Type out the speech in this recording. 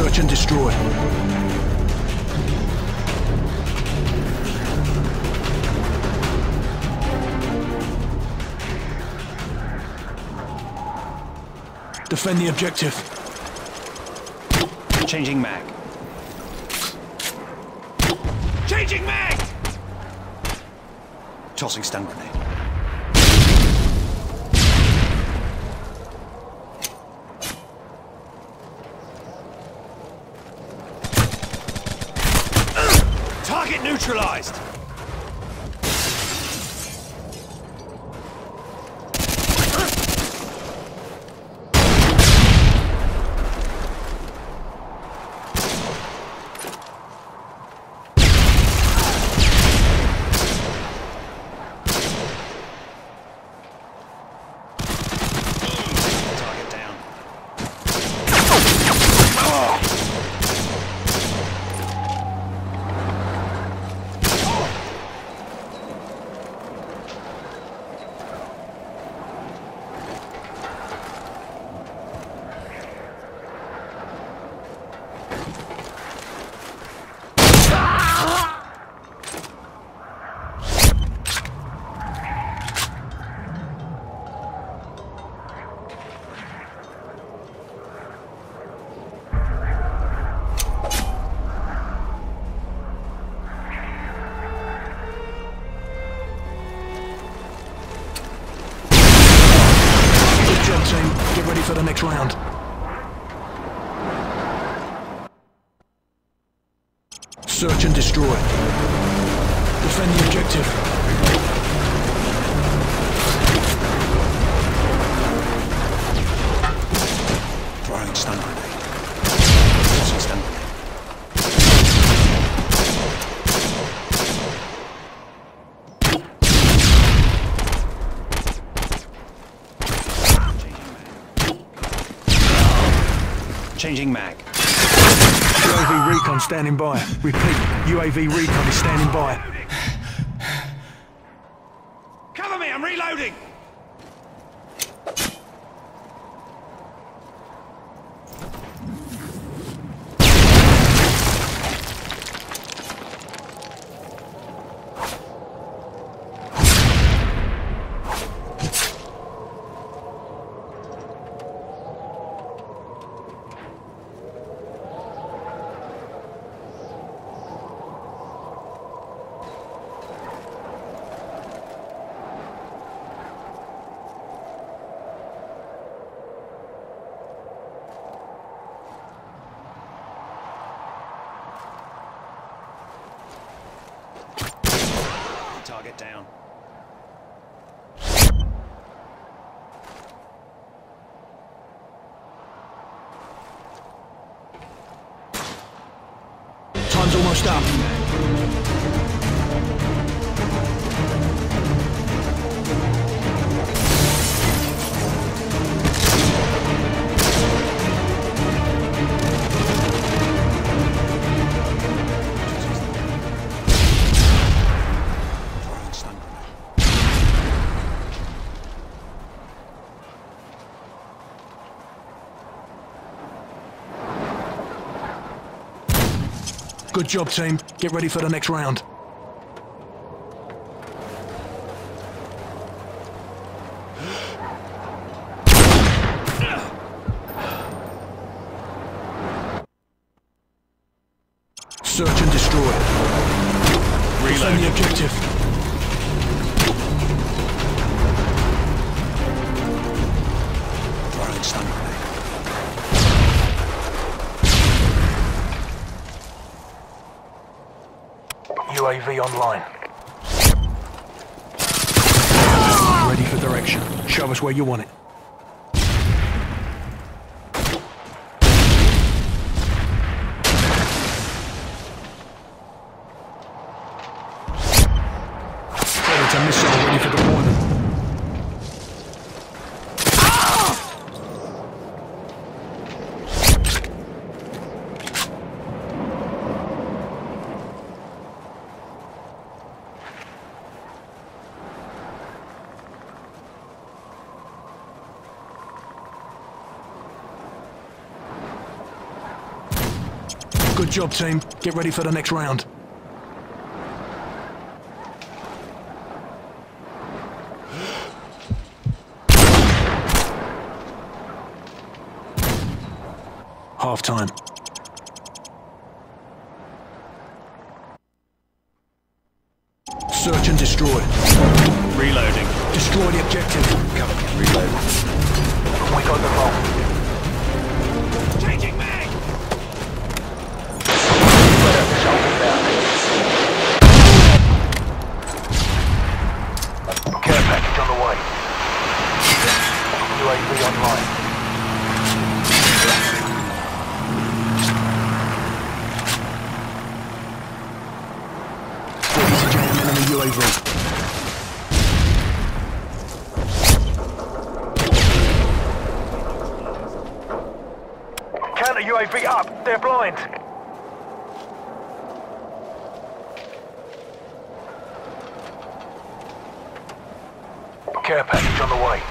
Search and destroy. Defend the objective. Changing mag. Changing mag! Tossing stun grenade. Target neutralized! Next round. Search and destroy. Defend the objective. Throwing stun grenade. Tossing stun grenade. Changing mag. UAV recon standing by. Repeat, UAV recon is standing by. Cover me, I'm reloading! Target down. Time's almost up. Good job, team. Get ready for the next round. Search and destroy. Defend the objective. UAV online. Ready for direction. Show us where you want it. Predator missile ready for deployment. Good job, team. Get ready for the next round. Half time. Search and destroy. Reloading. Destroy the objective. Cover. Reload. Oh we got the bomb. Changing mag! Spread out the shoulder down. Care package on the way. UAV online. Ready to UAV. Counter UAV up. They're blind. Care package on the way.